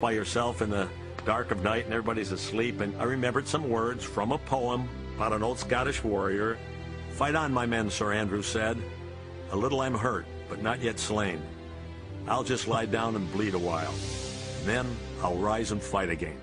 by yourself in the dark of night and everybody's asleep, and I remembered some words from a poem about an old Scottish warrior. Fight on, my men, Sir Andrew said. A little I'm hurt, but not yet slain. I'll just lie down and bleed a while. Then I'll rise and fight again.